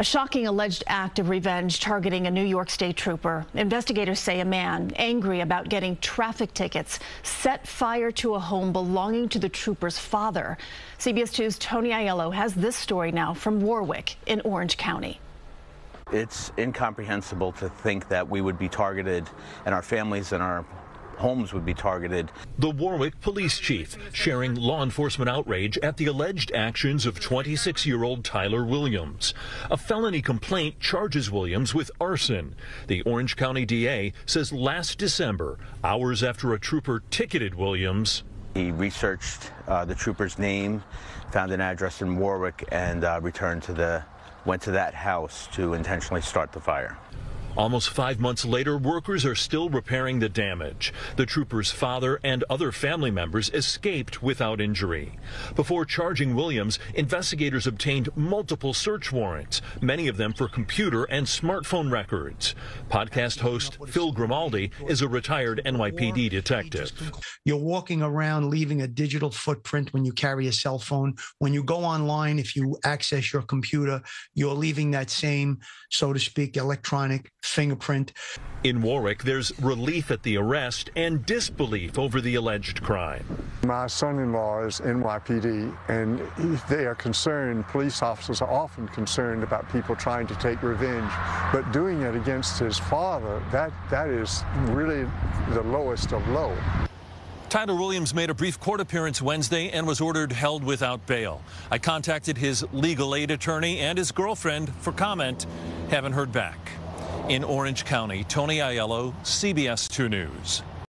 A shocking alleged act of revenge targeting a New York State trooper. Investigators say a man, angry about getting traffic tickets, set fire to a home belonging to the trooper's father. CBS 2's Tony Aiello has this story now from Warwick in Orange County. It's incomprehensible to think that we would be targeted and our families and our homes would be targeted. The Warwick police chief sharing law enforcement outrage at the alleged actions of 26 year old Tyler Williams. A felony complaint charges Williams with arson. The Orange County DA says last December, hours after a trooper ticketed Williams, he researched uh, the trooper's name, found an address in Warwick, and uh, returned to the went to that house to intentionally start the fire. Almost five months later, workers are still repairing the damage. The trooper's father and other family members escaped without injury. Before charging Williams, investigators obtained multiple search warrants, many of them for computer and smartphone records. Podcast host Phil Grimaldi is a retired NYPD detective. You're walking around leaving a digital footprint when you carry a cell phone. When you go online, if you access your computer, you're leaving that same, so to speak, electronic fingerprint. In Warwick, there's relief at the arrest and disbelief over the alleged crime. My son-in-law is NYPD, and they are concerned, police officers are often concerned about people trying to take revenge, but doing it against his father, that, that is really the lowest of low. Tyler Williams made a brief court appearance Wednesday and was ordered held without bail. I contacted his legal aid attorney and his girlfriend for comment. Haven't heard back. In Orange County, Tony Aiello, CBS 2 News.